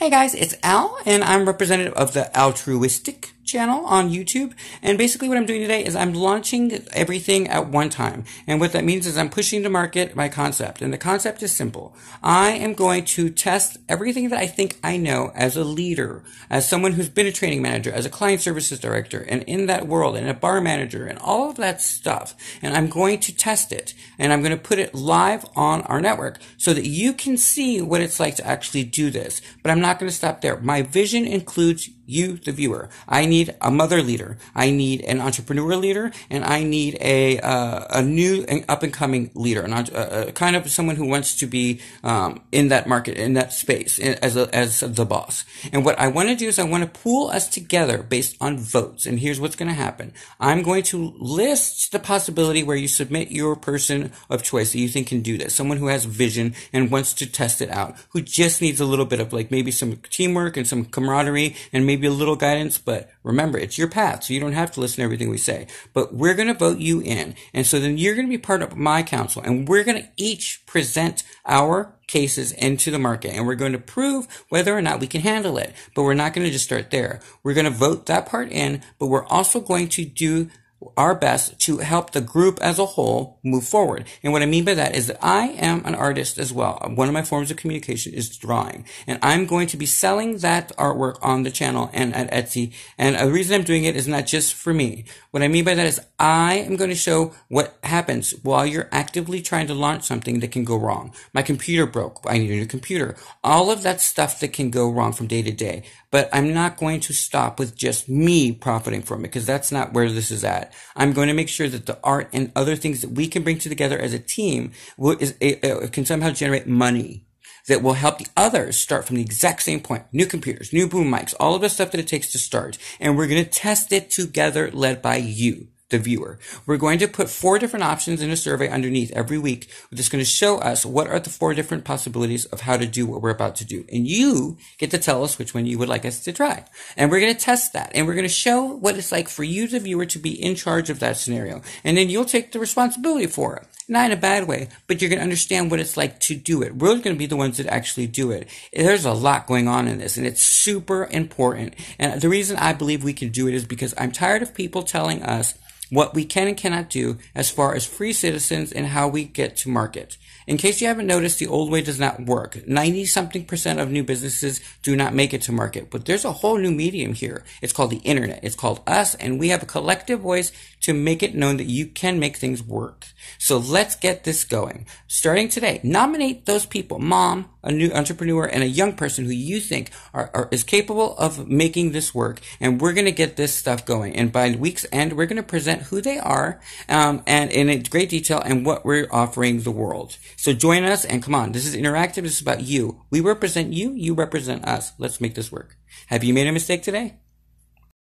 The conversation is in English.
Hey guys, it's Al, and I'm representative of the Altruistic channel on YouTube. And basically what I'm doing today is I'm launching everything at one time. And what that means is I'm pushing to market my concept. And the concept is simple. I am going to test everything that I think I know as a leader, as someone who's been a training manager, as a client services director, and in that world, and a bar manager, and all of that stuff. And I'm going to test it. And I'm going to put it live on our network so that you can see what it's like to actually do this. But I'm not going to stop there. My vision includes you, the viewer. I need a mother leader. I need an entrepreneur leader, and I need a uh, a new and up and coming leader, an, uh, kind of someone who wants to be um, in that market, in that space, as a, as the boss. And what I want to do is I want to pool us together based on votes. And here's what's going to happen. I'm going to list the possibility where you submit your person of choice that you think can do this, someone who has vision and wants to test it out, who just needs a little bit of like maybe some teamwork and some camaraderie and maybe a little guidance, but remember, it's your path, so you don't have to listen to everything we say. But we're going to vote you in. And so then you're going to be part of my council, and we're going to each present our cases into the market, and we're going to prove whether or not we can handle it. But we're not going to just start there. We're going to vote that part in, but we're also going to do our best to help the group as a whole move forward. And what I mean by that is that I am an artist as well. One of my forms of communication is drawing. And I'm going to be selling that artwork on the channel and at Etsy. And the reason I'm doing it is not just for me. What I mean by that is I am going to show what happens while you're actively trying to launch something that can go wrong. My computer broke. I need a new computer. All of that stuff that can go wrong from day to day. But I'm not going to stop with just me profiting from it because that's not where this is at. I'm going to make sure that the art and other things that we can bring together as a team will, is, uh, can somehow generate money that will help the others start from the exact same point. New computers, new boom mics, all of the stuff that it takes to start. And we're going to test it together led by you the viewer. We're going to put four different options in a survey underneath every week. Just going to show us what are the four different possibilities of how to do what we're about to do. And you get to tell us which one you would like us to try. And we're going to test that. And we're going to show what it's like for you, the viewer, to be in charge of that scenario. And then you'll take the responsibility for it. Not in a bad way, but you're going to understand what it's like to do it. We're going to be the ones that actually do it. There's a lot going on in this and it's super important. And the reason I believe we can do it is because I'm tired of people telling us what we can and cannot do as far as free citizens and how we get to market. In case you haven't noticed, the old way does not work. 90 something percent of new businesses do not make it to market, but there's a whole new medium here. It's called the internet. It's called us, and we have a collective voice to make it known that you can make things work. So let's get this going. Starting today, nominate those people, mom, a new entrepreneur, and a young person who you think are, are is capable of making this work. And we're going to get this stuff going. And by week's end, we're going to present who they are, um, and in great detail and what we're offering the world. So join us and come on. This is interactive. This is about you. We represent you. You represent us. Let's make this work. Have you made a mistake today?